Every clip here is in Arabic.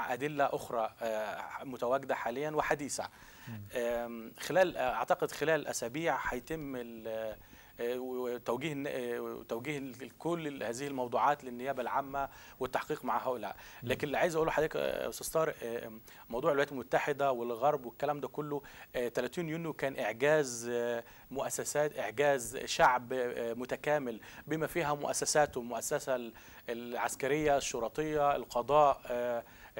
أدلة أخرى متواجدة حاليا وحديثة. خلال أعتقد خلال أسابيع هيتم توجيه توجيه كل هذه الموضوعات للنيابة العامة والتحقيق مع هؤلاء. لكن اللي عايز أقوله لحضرتك أستاذ طارق موضوع الولايات المتحدة والغرب والكلام ده كله 30 يونيو كان إعجاز مؤسسات إعجاز شعب متكامل بما فيها مؤسساته المؤسسة العسكرية الشرطية القضاء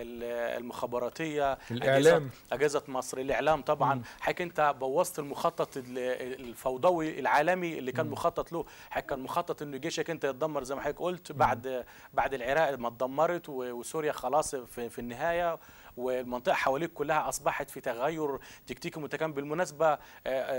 المخابراتية الإعلام. أجهزة مصر الإعلام طبعا. حضرتك أنت بوظت المخطط الفوضوي العالمي اللي كان مخطط له. حضرتك كان مخطط ان جيشك أنت يتدمر زي ما حضرتك قلت بعد بعد العراق ما اتدمرت وسوريا خلاص في, في النهاية. والمنطقة حواليك كلها أصبحت في تغير تكتيكي متكامل. بالمناسبة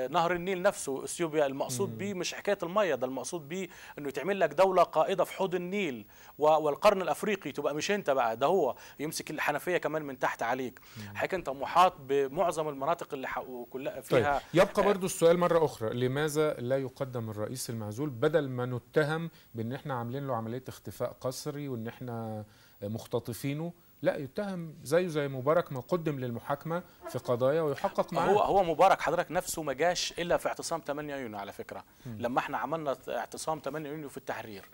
نهر النيل نفسه إثيوبيا المقصود به مش حكاية المية ده المقصود به إنه يتعمل لك دولة قائدة في حوض النيل والقرن الأفريقي تبقى مش أنت بقى ده هو. يمسك الحنفية كمان من تحت عليك. حضرتك أنت محاط بمعظم المناطق اللي كلها فيها طيب. يبقى برضو السؤال مرة أخرى. لماذا لا يقدم الرئيس المعزول بدل ما نتهم بإن إحنا عاملين له عملية اختفاء قسري وإن إحنا مختطفينه لا يتهم زيه زي مبارك ما قدم للمحاكمة في قضايا ويحقق معاه. هو هو مبارك حضرتك نفسه ما جاش إلا في اعتصام 8 يونيو على فكرة. مم. لما إحنا عملنا اعتصام 8 يونيو في التحرير.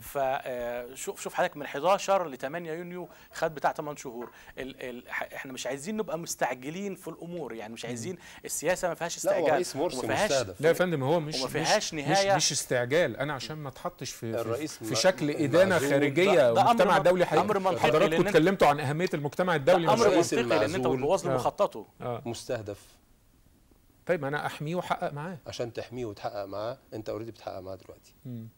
فشوف شوف حضرتك من 11 ل 8 يونيو خد بتاع 8 شهور. ال ال إحنا مش عايزين نبقى مستعجلين في الأمور. يعني مش عايزين السياسة ما فيهاش استعجال. لا رئيس مرسي مستهدف لا يا فندم هو مش وما فيهاش نهاية. مش, مش استعجال. أنا عشان ما اتحطش في الرئيس في, في شكل إدانة خارجية ومجتمع دولي حقيقي حضراتكم اتكلمتوا عن أهمية المجتمع الدولي أمر منطقي لأن أنت بتبوظ له مخططه. آه. مستهدف. طيب أنا أحميه وأحقق معاه. عشان تحميه وتحقق معاه أنت اوريدي بتحقق معاه دلوقتي. مم.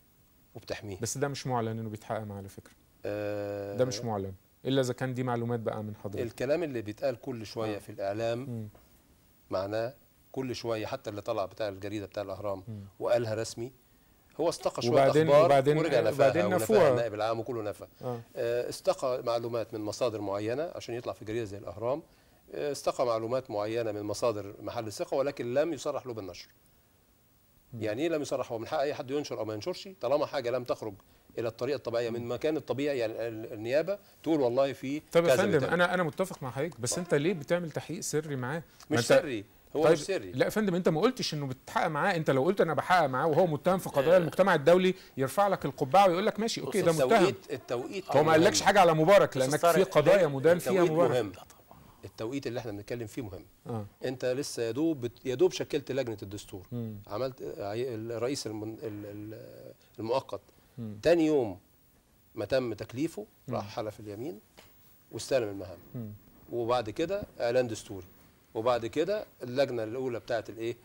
وبتحميه. بس ده مش معلن إنه بيتحقق معاه على فكرة. آه. ده مش معلن. إلا إذا كان دي معلومات بقى من حضرتك. الكلام اللي بيتقال كل شوية آه. في الإعلام مم. معناه كل شوية حتى اللي طلع بتاع الجريدة بتاع الأهرام مم. وقالها رسمي هو استقى شوية وبعدين أخبار وبعدين ورجع نفاها وبعدين نفوها. النائب العام وكله نفى. آه. استقى معلومات من مصادر معينة عشان يطلع في جريدة زي الأهرام. استقى معلومات معينة من مصادر محل الثقه ولكن لم يصرح له بالنشر يعني إيه لم يصرح؟ هو من حق أي حد ينشر أو ما ينشرش طالما حاجة لم تخرج إلى الطريقة الطبيعية من مكان الطبيعي يعني النيابة تقول والله في طب يا فندم أنا أنا متفق مع حضرتك بس أنت ليه بتعمل تحقيق سري معاه؟ مش سري. هو طيب مش سري لا يا فندم انت ما قلتش انه بتحقق معاه. انت لو قلت أنا بحقق معاه وهو متهم في قضايا المجتمع الدولي يرفع لك القبعة ويقول لك ماشي أوكي ده متهم. التوقيت التوقيت هو ما قالكش حاجة على مبارك لأنك في قضايا مدان فيها مبارك. مهم. التوقيت اللي إحنا بنتكلم فيه مهم. آه. انت لسه يا دوب يا دوب شكلت لجنة الدستور. مم. عملت الرئيس المؤقت. مم. تاني يوم ما تم تكليفه راح حلف اليمين واستلم المهام. مم. وبعد كده إعلان دستوري. وبعد كده اللجنة الأولى بتاعت الإيه؟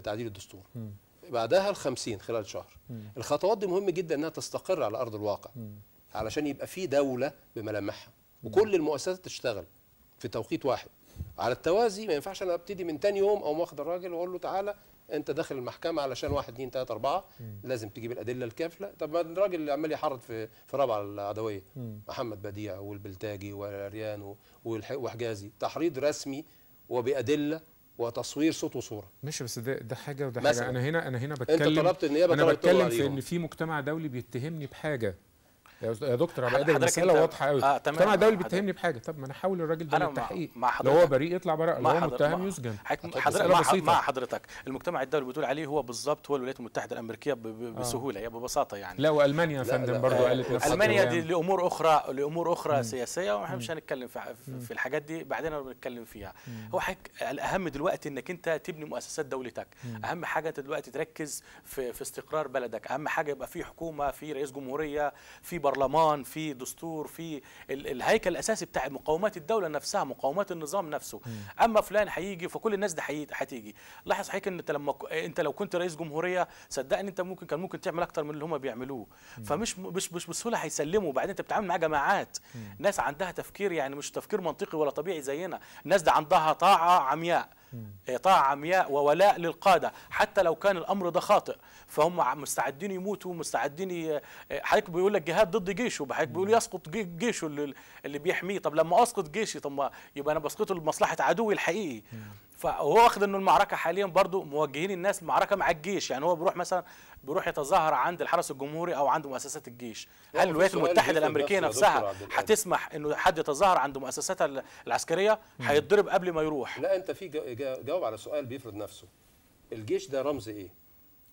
تعديل الدستور. مم. بعدها ال 50 خلال شهر. مم. الخطوات دي مهم جدا إنها تستقر على أرض الواقع. مم. علشان يبقى في دولة بملامحها. وكل المؤسسات تشتغل في توقيت واحد. على التوازي ما ينفعش أنا أبتدي من تاني يوم أو واخد الراجل وأقول له تعالى أنت داخل المحكمة علشان واحد اثنين ثلاثة أربعة. لازم تجيب الأدلة الكافلة. طب ما الراجل اللي عمال يحرض في في رابعة العدوية. محمد بديع والبلتاجي والريان وحجازي. تحريض رسمي وبأدلة وتصوير صوت وصورة. ماشي بس ده ده حاجة وده حاجة. أنا هنا أنا هنا بتكلم انت طلبت النيابه أنا بتكلم في إن في مجتمع دولي بيتهمني بحاجة. يا دكتور ابقى قادر المساله واضحة قوي آه المجتمع الدولي بيتهمني بحاجة. طب ما أنا أحاول الراجل ده للتحقيق. لو هو بريء يطلع براءه لو هو متهم يسجن. حضرتك. مع حضرتك المجتمع الدولي بتقول عليه هو بالظبط هو الولايات المتحدة الأمريكية بسهولة آه. ببساطة يعني. لا وألمانيا يا فندم برضه قالت نفس ألمانيا دي لأمور أخرى لأمور أخرى مم. سياسية وإحنا مش هنتكلم في, في الحاجات دي بعدين بنتكلم فيها. مم. هو حك الأهم دلوقتي إنك أنت تبني مؤسسات دولتك. مم. أهم حاجة أنت دلوقتي تركز في في استقرار بلدك. أهم حاجة يبقى في حكومة في رئيس جمهورية في برلمان في دستور في الهيكل الأساسي بتاع مقومات الدولة نفسها مقومات النظام نفسه. م. أما فلان هيجي فكل الناس دي هتيجي. لاحظ حضرتك إن أنت لما أنت لو كنت رئيس جمهورية صدقني أنت ممكن كان ممكن تعمل أكتر من اللي هم بيعملوه. م. فمش مش مش بسهولة هيسلموا. وبعدين أنت بتتعامل مع جماعات. م. ناس عندها تفكير يعني مش تفكير منطقي ولا طبيعي زينا. الناس دي عندها طاعة عمياء. طاعة عمياء وولاء للقادة. حتى لو كان الأمر ده خاطئ فهم مستعدين يموتوا مستعدين حضرتك بيقول لك جهاد ضد جيشه حضرتك بيقول يسقط جيشه اللي, اللي بيحميه. طب لما أسقط جيشي طب ما يبقى أنا بسقطه لمصلحة عدوي الحقيقي. فهو واخد إنه المعركة حاليا برضو موجهين الناس المعركة مع الجيش. يعني هو بيروح مثلا بيروح يتظاهر عند الحرس الجمهوري أو عند مؤسسات الجيش. هل الولايات المتحدة الأمريكية نفسها. هتسمح إنه حد يتظاهر عند مؤسساتها العسكرية؟ هيتضرب قبل ما يروح. لا أنت في جا- جا- جاوب على سؤال بيفرض نفسه. الجيش ده رمز إيه؟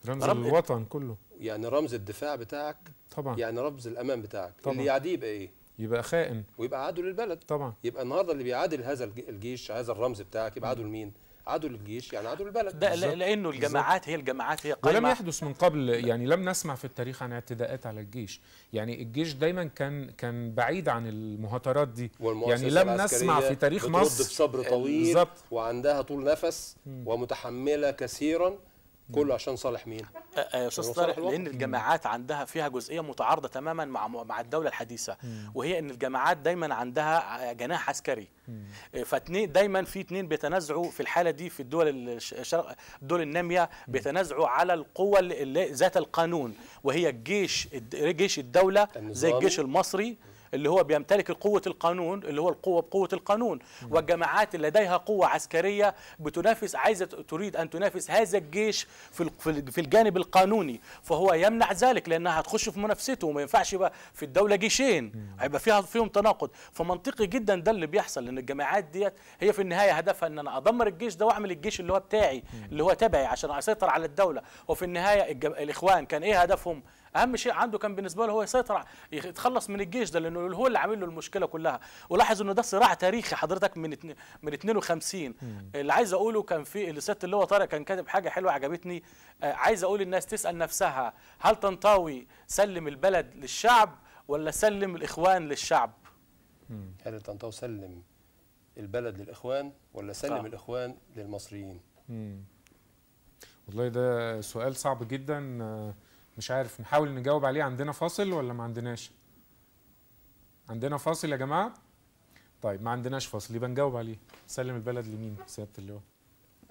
رمز رب- الوطن كله. يعني رمز الدفاع بتاعك؟ طبعا. يعني رمز الأمان بتاعك. طبعا. اللي يعديه يبقى إيه؟ يبقى خائن. ويبقى عدو للبلد. طبعا. يبقى النهارده اللي بيعادل هذا الج- الجيش هذا الرمز بتاعك يبقى عدو لمين؟ عدو للجيش يعني عدو للبلد. ده لأنه الجماعات هي الجماعات هي ولم قائمه يحدث من قبل يعني لم نسمع في التاريخ عن اعتداءات على الجيش. يعني الجيش دايما كان كان بعيد عن المهاترات دي. يعني لم نسمع في تاريخ مصر. بصبر طويل بالظبط. وعندها طول نفس ومتحملة كثيرا. كله عشان صالح مين؟ آه، آه، يا أستاذ طارق صالح. لأن الجماعات عندها فيها جزئية متعارضة تماما مع مع الدولة الحديثة وهي إن الجماعات دايما عندها جناح عسكري آه، فاتنين دايما في اتنين بيتنازعوا في الحالة دي في الدول الش- الشرق الدول النامية بيتنازعوا على القوة ذات القانون وهي الجيش جيش الدولة زي. الجيش المصري اللي هو بيمتلك قوة القانون اللي هو القوة بقوة القانون. والجماعات اللي لديها قوة عسكرية بتنافس عايزة تريد أن تنافس هذا الجيش في ال- في ال- في الجانب القانوني. فهو يمنع ذلك لأنها هتخش في منافسته وما ينفعش يبقى في الدولة جيشين. هيبقى فيها فيهم تناقض. فمنطقي جدا ده اللي بيحصل لأن الجماعات ديت هي في النهاية هدفها أن أنا أدمر الجيش ده وأعمل الجيش اللي هو بتاعي اللي هو تبعي عشان أسيطر على الدولة. وفي النهاية الإخوان كان إيه هدفهم؟ أهم شيء عنده كان بالنسبة له هو يسيطر يتخلص من الجيش ده لأنه هو اللي عامل له المشكلة كلها. ولاحظ إنه ده صراع تاريخي حضرتك من من 52 اللي عايز أقوله كان في اللي هو طارق كان كاتب حاجة حلوة عجبتني. آه، عايز أقول الناس تسأل نفسها هل طنطاوي سلم البلد للشعب ولا سلم الإخوان للشعب؟ هل طنطاوي سلم البلد للإخوان ولا سلم آه. الإخوان للمصريين؟ مم. والله ده سؤال صعب جدا. آه، مش عارف نحاول نجاوب عليه. عندنا فاصل ولا ما عندناش؟ عندنا فاصل يا جماعة؟ طيب ما عندناش فاصل يبقى نجاوب عليه. سلم البلد لمين؟ سيادة اللواء.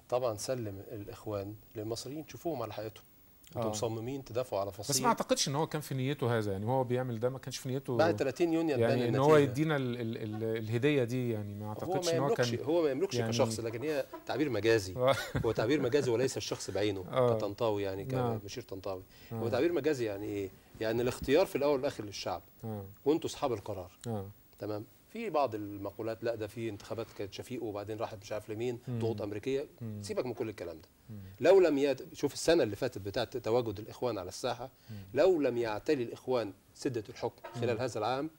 طبعا سلم الإخوان للمصريين شوفوهم على حقيقتهم أنتم آه. مصممين تدافعوا على بس فصيل ما اعتقدش إن هو كان في نيته هذا يعني هو بيعمل ده ما كانش في نيته بعد 30 يونيو يعني إن. هو يدينا ال ال ال الهدية دي يعني ما هو اعتقدش إن هو كان هو ما يملكش يعني- كشخص لكن هي تعبير مجازي آه. هو تعبير مجازي وليس الشخص بعينه آه. كطنطاوي يعني نعم. كبشير طنطاوي. هو تعبير مجازي يعني إيه؟ يعني الاختيار في الأول والآخر للشعب وأنتوا أصحاب القرار تمام في بعض المقولات لا ده في انتخابات كانت شفيق وبعدين راحت مش عارف لمين ضغوط أمريكية. سيبك من كل الكلام ده. لو لم يت... شوف السنة اللي فاتت بتاعت تواجد الإخوان على الساحة لو لم يعتلي الإخوان سدة الحكم خلال هذا العام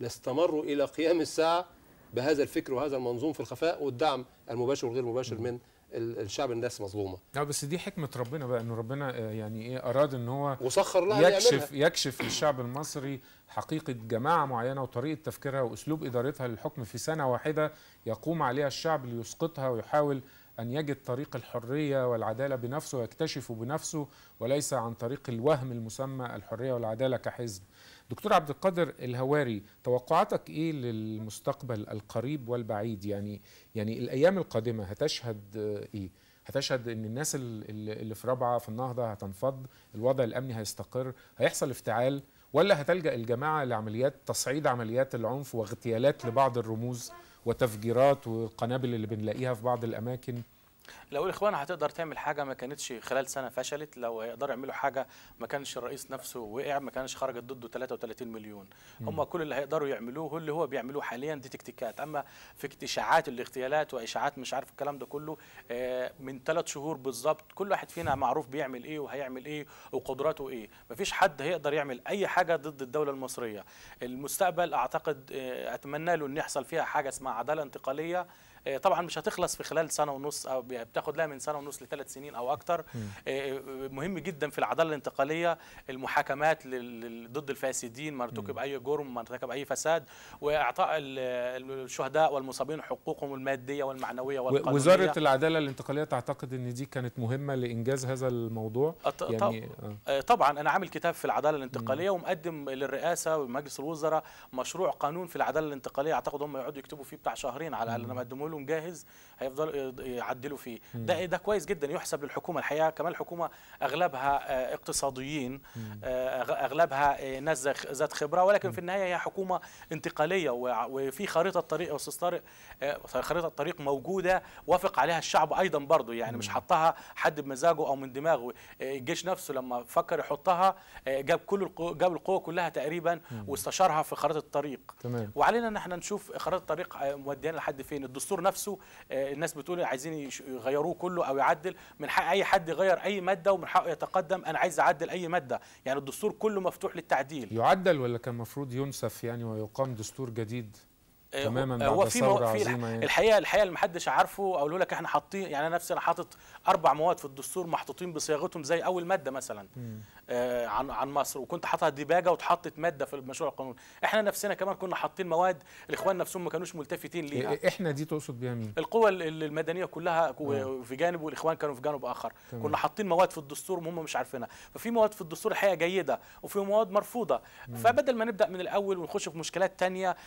لاستمروا إلى قيام الساعة بهذا الفكر وهذا المنظوم في الخفاء والدعم المباشر والغير مباشر من الشعب الناس مظلومة لا بس دي حكمة ربنا بقى إنه ربنا آه، يعني إيه أراد إن هو وسخر لها يكشف يعملها. يكشف للشعب المصري حقيقة جماعة معينة وطريقة تفكيرها وأسلوب إدارتها للحكم في سنة واحدة يقوم عليها الشعب ليسقطها ويحاول أن يجد طريق الحرية والعدالة بنفسه ويكتشفه بنفسه وليس عن طريق الوهم المسمى الحرية والعدالة كحزب دكتور عبد القادر الهواري توقعاتك إيه للمستقبل القريب والبعيد؟ يعني يعني الأيام القادمة هتشهد إيه؟ هتشهد إن الناس ال- ال- اللي في رابعة في النهضة هتنفض الوضع الأمني هيستقر هيحصل افتعال ولا هتلجأ الجماعة لعمليات تصعيد عمليات العنف واغتيالات لبعض الرموز وتفجيرات والقنابل اللي بنلاقيها في بعض الأماكن؟ لو الإخوان هتقدر تعمل حاجة ما كانتش خلال سنة فشلت لو يقدروا يعملوا حاجة ما كانش الرئيس نفسه وقع ما كانش خرجت ضده 33 مليون. هم كل اللي هيقدروا يعملوه هو اللي هو بيعملوه حاليا دي تكتيكات. أما في اشاعات الاغتيالات وإشاعات مش عارف الكلام ده كله آه، من ثلاث شهور بالظبط كل واحد فينا معروف بيعمل إيه وهيعمل إيه وقدراته إيه. مفيش حد هيقدر يعمل أي حاجة ضد الدولة المصرية. المستقبل أعتقد آه، أتمنى له إن يحصل فيها حاجة اسمها عدالة انتقالية. طبعا مش هتخلص في خلال سنة ونص أو بتاخد لها من سنة ونص لثلاث سنين أو أكتر. آه، مهم جدا في العدالة الانتقالية المحاكمات ضد الفاسدين ما ارتكب أي جرم ما ارتكب أي فساد وإعطاء ال- الشهداء والمصابين حقوقهم المادية والمعنوية والقانونية. وزارة العدالة الانتقالية تعتقد إن دي كانت مهمة لإنجاز هذا الموضوع؟ يعني آه. آه، طبعا أنا عامل كتاب في العدالة الانتقالية ومقدم للرئاسة ومجلس الوزراء مشروع قانون في العدالة الانتقالية أعتقد هم يقعدوا يكتبوا فيه بتاع شهرين على الأقل. أنا مقدمه لهم جاهز هيفضلوا يعدلوا فيه. ده ده كويس جدا يحسب للحكومة الحقيقة كمان الحكومة أغلبها آه، اقتصاديين آه، أغلبها آه، ناس ذا- ذات خبرة. ولكن في النهاية هي حكومة انتقالية وفي خريطة طريق أستاذ طارق خريطة طريق موجودة وافق عليها الشعب أيضا برضه يعني مش حطها حد بمزاجه أو من دماغه. الجيش نفسه لما فكر يحطها جاب كل القوة جاب القوة كلها تقريبا واستشارها في خريطة الطريق. تمام. وعلينا إن إحنا نشوف خريطة الطريق موديانا لحد فين. الدستور نفسه آه، الناس بتقول عايزين يغيروه كله أو يعدل من حق أي حد يغير أي مادة ومن حقه يتقدم أنا عايز أعدل أي مادة. يعني الدستور كله مفتوح للتعديل. يعدل ولا كان المفروض ينسف يعني ويقام دستور جديد؟ تماماً هو بعد في مو- في يعني. الحقيقة الحقيقة اللي محدش عارفه أقول لك إحنا حاطين يعني أنا نفسي أنا حاطط أربع مواد في الدستور محطوطين بصياغتهم زي أول مادة مثلا آه عن عن مصر وكنت حاطها ديباجة واتحطت مادة في المشروع القانوني إحنا نفسنا كمان كنا حاطين مواد الإخوان نفسهم ما كانوش ملتفتين ليها. إيه- إحنا دي تقصد بيها مين؟ القوى ال- ال- المدنية كلها في جانب والإخوان كانوا في جانب آخر. تمام. كنا حاطين مواد في الدستور وهم مش عارفينها. ففي مواد في الدستور الحقيقة جيدة وفي مواد مرفوضة. فبدل ما نبدأ من الأول ونخش في مشكلات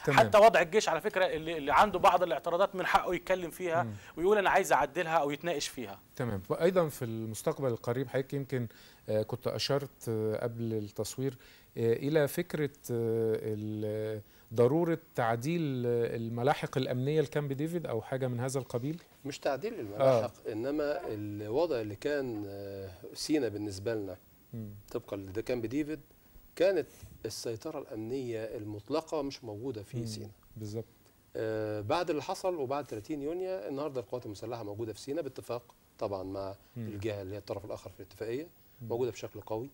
تمام. حتى وضع الجيش على فكرة اللي, اللي عنده بعض الاعتراضات من حقه يتكلم فيها ويقول أنا عايز أعدلها أو يتناقش فيها. تمام. وأيضا في المستقبل القريب حضرتك يمكن آه، كنت أشرت آه، قبل التصوير آه، إلى فكرة آه، ضرورة تعديل آه، الملاحق الأمنية لكامب ديفيد أو حاجة من هذا القبيل؟ مش تعديل الملاحق إنما الوضع اللي كان آه، سينا بالنسبة لنا مم. طبقا لده كان بديفيد كانت السيطرة الأمنية المطلقة مش موجودة في مم. سينا بالظبط آه، بعد اللي حصل وبعد 30 يونيو النهارده القوات المسلحة موجودة في سينا باتفاق طبعا مع مم. الجهة اللي هي الطرف الآخر في الاتفاقية موجودة بشكل قوي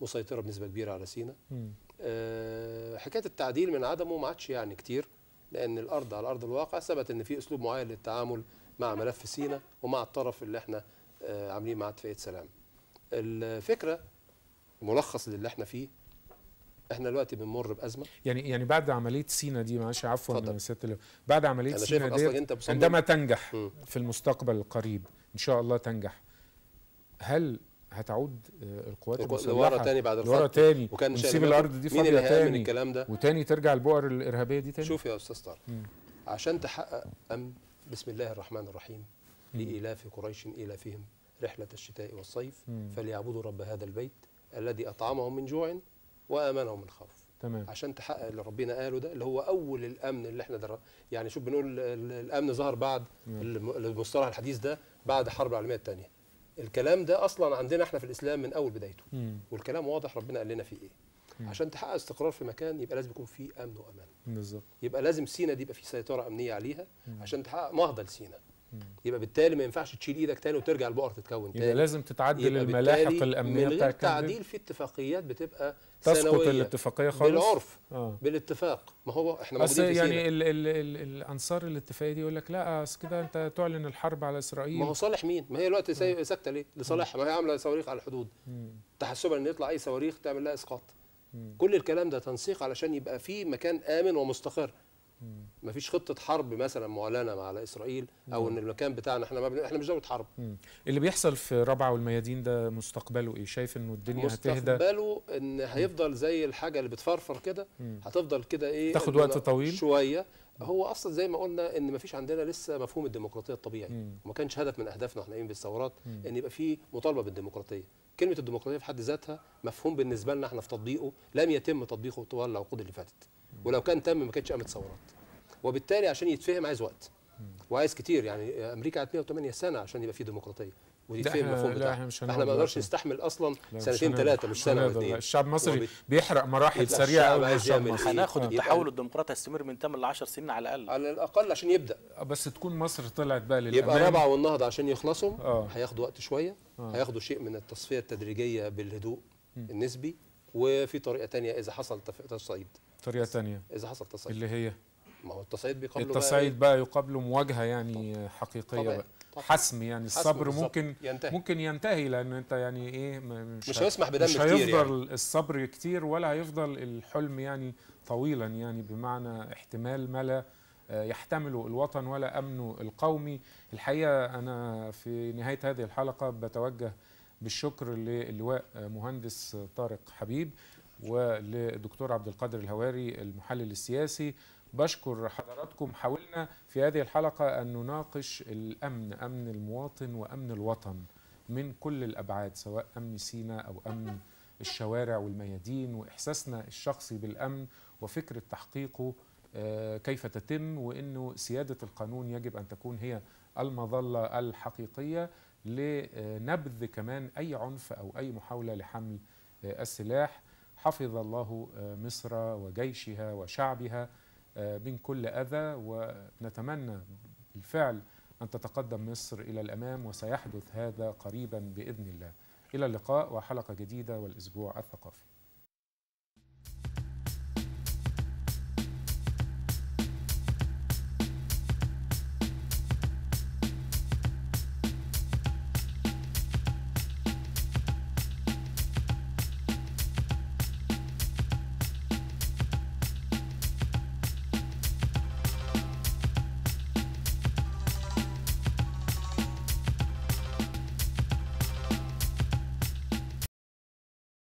مسيطرة بنسبة كبيرة على سينا مم. آه، حكاية التعديل من عدمه ما عادش يعني كتير لأن الأرض على أرض الواقع ثبت إن في أسلوب معين للتعامل مع ملف سينا ومع الطرف اللي إحنا آه، عاملين معاه اتفاقية سلام. الفكرة ملخص للي إحنا فيه إحنا دلوقتي بنمر بأزمة. يعني يعني بعد عملية سينا دي معلش عفوا سياده اللواء، بعد عملية سينا دي عندما تنجح مم. في المستقبل القريب إن شاء الله تنجح. هل هتعود آه، القوات القو- المسلحة لورا تاني بعد لورا تاني وكان ونسيب شايل الأرض دي فاضية تاني؟ الكلام ده؟ وتاني ترجع البؤر الإرهابية دي تاني؟ شوف يا أستاذ طارق. عشان تحقق أمن بسم الله الرحمن الرحيم مم. لإيلاف قريش إيلافهم رحلة الشتاء والصيف. فليعبدوا رب هذا البيت الذي أطعمهم من جوع وآمنهم من خوف تمام عشان تحقق اللي ربنا قاله ده اللي هو أول الأمن اللي إحنا در... يعني شوف بنقول ال- الأمن ظهر بعد. الم- المصطلح الحديث ده بعد الحرب العالمية الثانية الكلام ده أصلا عندنا إحنا في الإسلام من أول بدايته مم. والكلام واضح ربنا قال لنا فيه إيه مم. عشان تحقق استقرار في مكان يبقى لازم يكون فيه أمن وأمان بالظبط يبقى لازم سينا دي يبقى في سيطرة أمنية عليها مم. عشان تحقق نهضه لسينا. يبقى بالتالي ما ينفعش تشيل إيدك تاني وترجع البؤر تتكون يبقى تاني. لازم تتعدل يبقى الملاحق الأمنية من غير بتاع الكامب تعديل في اتفاقيات بتبقى تسقط الاتفاقية خالص؟ بالعرف. آه. بالاتفاق. ما هو إحنا بس موجودين في يعني ال ال ال الأنصار الاتفاقيه دي يقول لك لا أصل كده أنت تعلن الحرب على إسرائيل. ما هو صالح مين؟ ما هي دلوقتي ساكتة ليه؟ لصالحها. ما هي عاملة صواريخ على الحدود. تحسبا إن يطلع أي صواريخ تعمل لها إسقاط. كل الكلام ده تنسيق علشان يبقى في مكان آمن ومستقر. مفيش خطة حرب مثلا معلنة على إسرائيل أو إن المكان بتاعنا إحنا ما بن- إحنا مش دوله حرب. مم. اللي بيحصل في رابعه والميادين ده مستقبله إيه؟ شايف إنه الدنيا هتهدى؟ مستقبله إن هيفضل زي الحاجة اللي بتفرفر كده. هتفضل كده إيه؟ تاخد وقت طويل؟ شوية. هو أصلا زي ما قلنا إن مفيش عندنا لسه مفهوم الديمقراطية الطبيعي. مم. وما كانش هدف من أهدافنا وإحنا قايمين بالثورات. إن يبقى في مطالبة بالديمقراطية. كلمة الديمقراطية في حد ذاتها مفهوم بالنسبة لنا إحنا في تطبيقه لم يتم تطبيقه طوال العقود اللي فاتت. ولو كان تم ما كانتش قامت ثورات وبالتالي عشان يتفهم عايز وقت وعايز كتير يعني أمريكا قعدت 108 سنة عشان يبقى في ديمقراطية ويتفهم إحنا- المفهوم لا، بتاعها إحنا هنقعد ما نقدرش. نستحمل أصلا سنتين. ثلاثة مش سنة ولا. اتنين الشعب المصري وبت- بيحرق مراحل سريعة قوي الشعب المصري. هناخد التحول ال- الديمقراطي هيستمر من 8 ل 10 سنين على الأقل على الأقل عشان يبدأ بس تكون مصر طلعت بقى للأمام يبقى رابعة والنهضة عشان يخلصوا آه. هياخدوا وقت شوية آه. هياخدوا شيء من التصفية التدريجية بالهدوء. النسبي وفي طريقة تانية إذا حصل تصعيد طريقة تانية إذا حصل تصعيد اللي هي ما هو التصعيد بيقابله بقى التصعيد بقى يقابله مواجهة يعني حقيقية طبعاً. بقى طبعاً. حسم يعني حسم الصبر بالظبط. ممكن ينتهي. ممكن ينتهي لأن أنت يعني إيه مش ه- هيسمح بدم مش كتير هيفضل يعني. الصبر كتير ولا هيفضل الحلم يعني طويلا يعني بمعنى احتمال ما لا آه، يحتمله الوطن ولا امنه القومي الحقيقة أنا في نهاية هذه الحلقة بتوجه بالشكر للواء مهندس طارق حبيب وللدكتور عبد القادر الهواري المحلل السياسي. بشكر حضراتكم. حاولنا في هذه الحلقة أن نناقش الأمن أمن المواطن وأمن الوطن من كل الأبعاد سواء أمن سينا أو أمن الشوارع والميادين وإحساسنا الشخصي بالأمن وفكرة تحقيقه كيف تتم وأنه سيادة القانون يجب أن تكون هي المظلة الحقيقية. لنبذ كمان أي عنف أو أي محاولة لحمل السلاح. حفظ الله مصر وجيشها وشعبها من كل أذى ونتمنى بالفعل أن تتقدم مصر إلى الأمام وسيحدث هذا قريبا بإذن الله. إلى اللقاء وحلقة جديدة والأسبوع الثقافي.